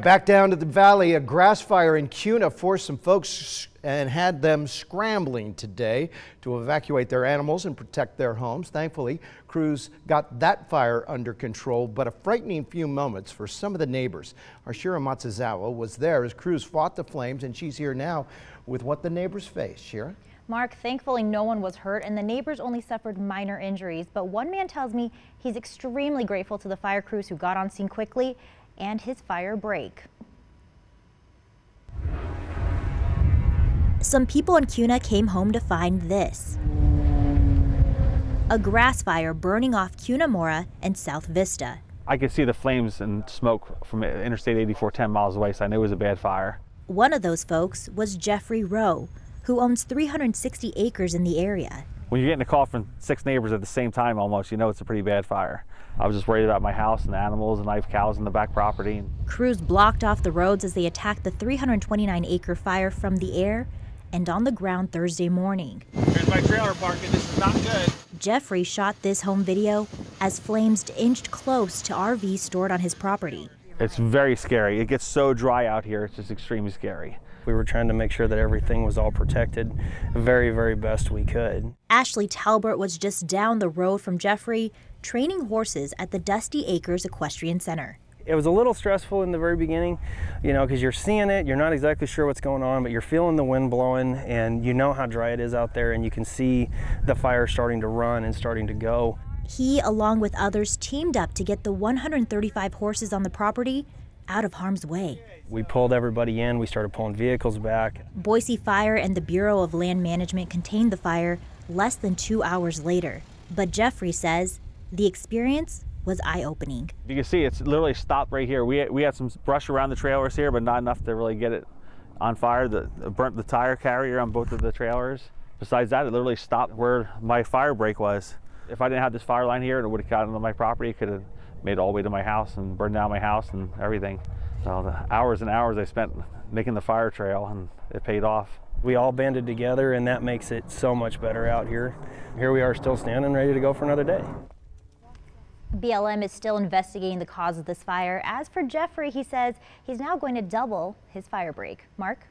Back down to the valley, a grass fire in Kuna forced some folks and had them scrambling today to evacuate their animals and protect their homes. Thankfully, crews got that fire under control, but a frightening few moments for some of the neighbors. Our Shira Matsuzawa was there as crews fought the flames, and she's here now with what the neighbors faced. Shira? Mark, thankfully no one was hurt and the neighbors only suffered minor injuries, but one man tells me he's extremely grateful to the fire crews who got on scene quickly and his fire break. Some people in Kuna came home to find this. A grass fire burning off Kuna Mora and South Vista. I could see the flames and smoke from Interstate 84 10 miles away, so I knew it was a bad fire. One of those folks was Jeffrey Rowe, who owns 360 acres in the area. When you're getting a call from six neighbors at the same time almost, you know it's a pretty bad fire. I was just worried about my house and the animals and I have cows in the back property. Crews blocked off the roads as they attacked the 329 acre fire from the air and on the ground Thursday morning. Here's my trailer parking. This is not good. Jeffrey shot this home video as flames inched close to RVs stored on his property. It's very scary. It gets so dry out here, it's just extremely scary. We were trying to make sure that everything was all protected very, very best we could. Ashley Talbert was just down the road from Jeffrey, training horses at the Dusty Acres Equestrian Center. It was a little stressful in the very beginning, you know, because you're seeing it, you're not exactly sure what's going on, but you're feeling the wind blowing and you know how dry it is out there and you can see the fire starting to run and starting to go. He, along with others, teamed up to get the 135 horses on the property out of harm's way. We pulled everybody in, we started pulling vehicles back. Boise Fire and the Bureau of Land Management contained the fire less than two hours later. But Jeffrey says the experience was eye-opening. You can see it's literally stopped right here. We, we had some brush around the trailers here, but not enough to really get it on fire. The, burnt the tire carrier on both of the trailers. Besides that, it literally stopped where my fire break was. If I didn't have this fire line here and it would have gotten into my property, it could have made it all the way to my house and burned down my house and everything. So the hours and hours I spent making the fire trail and it paid off. We all banded together and that makes it so much better out here. Here we are still standing ready to go for another day. BLM is still investigating the cause of this fire. As for Jeffrey, he says he's now going to double his fire break. Mark?